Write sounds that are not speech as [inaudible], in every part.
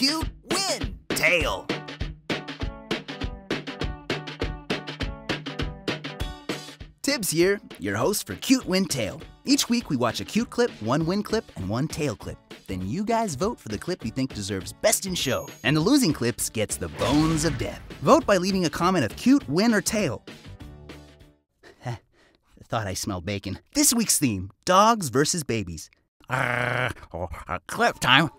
cute, win, tail. Tibs here, your host for Cute Win Tail. Each week we watch a cute clip, one win clip, and one tail clip. Then you guys vote for the clip you think deserves best in show. And the losing clips gets the bones of death. Vote by leaving a comment of cute, win, or tail. Thought I smelled bacon. This week's theme dogs versus babies. Uh, oh, uh, clip time.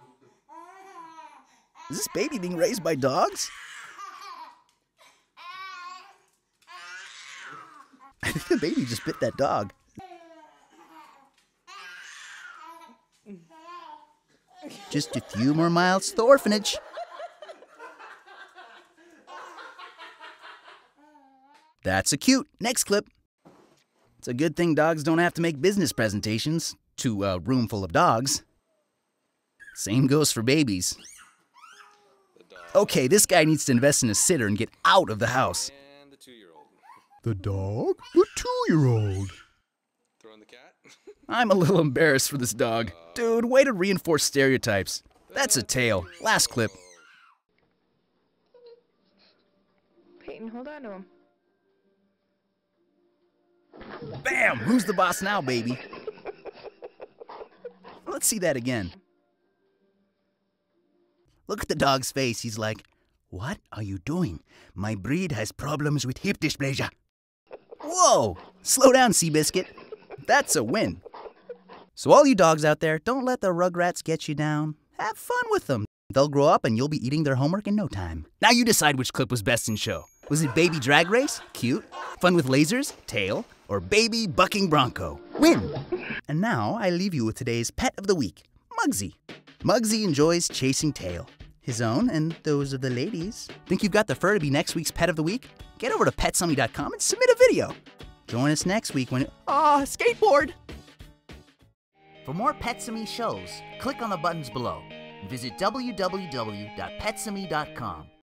Is this baby being raised by dogs? I [laughs] think the baby just bit that dog. Just a few more miles to the orphanage. That's a cute. Next clip. It's a good thing dogs don't have to make business presentations to a room full of dogs. Same goes for babies. Okay, this guy needs to invest in a sitter and get out of the house. And the two-year-old. The dog? The two year old. Throwing the cat. [laughs] I'm a little embarrassed for this dog. Uh, Dude, way to reinforce stereotypes. That's a tail. Last clip. Peyton, hold on to him. Bam! Who's the boss now, baby? [laughs] Let's see that again. Look at the dog's face. He's like, What are you doing? My breed has problems with hip dysplasia. Whoa! Slow down, Seabiscuit. That's a win. So, all you dogs out there, don't let the rugrats get you down. Have fun with them. They'll grow up and you'll be eating their homework in no time. Now you decide which clip was best in show. Was it Baby Drag Race? Cute. Fun with lasers? Tail. Or Baby Bucking Bronco? Win. And now I leave you with today's pet of the week, Muggsy. Muggsy enjoys chasing tail. His own and those of the ladies. Think you've got the fur to be next week's pet of the week? Get over to petsami.com and submit a video. Join us next week when. Ah, skateboard! For more Petsami shows, click on the buttons below and visit www.petsami.com.